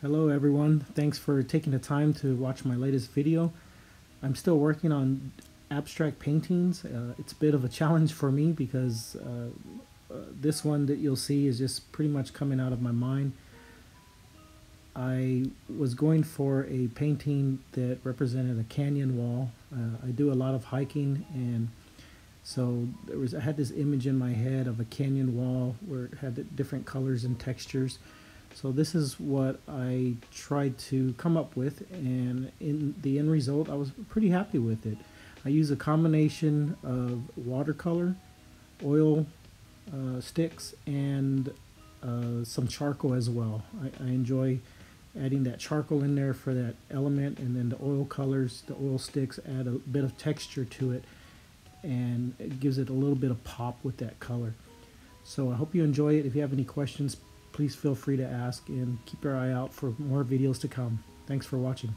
Hello everyone, thanks for taking the time to watch my latest video. I'm still working on abstract paintings. Uh, it's a bit of a challenge for me because uh, uh, this one that you'll see is just pretty much coming out of my mind. I was going for a painting that represented a canyon wall. Uh, I do a lot of hiking and so there was I had this image in my head of a canyon wall where it had different colors and textures. So this is what I tried to come up with and in the end result I was pretty happy with it. I use a combination of watercolor, oil uh, sticks, and uh, some charcoal as well. I, I, enjoy adding that charcoal in there for that element and then the oil colors, the oil sticks add a bit of texture to it and it gives it a little bit of pop with that color. So I hope you enjoy it. If you have any questions, please feel free to ask and keep your eye out for more videos to come. Thanks for watching.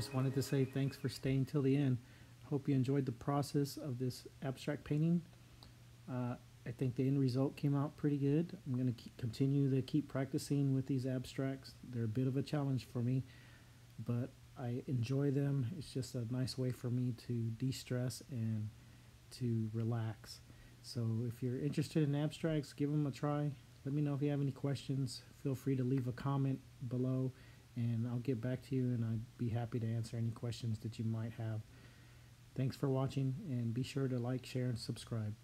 Just wanted to say thanks for staying till the end. Hope you enjoyed the process of this abstract painting. Uh, I think the end result came out pretty good. I'm going to continue to keep practicing with these abstracts. They're a bit of a challenge for me, but I enjoy them. It's just a nice way for me to de-stress and to relax. So if you're interested in abstracts, give them a try. Let me know if you have any questions. Feel free to leave a comment below and I'll get back to you and I'd be happy to answer any questions that you might have. Thanks for watching and be sure to like, share, and subscribe.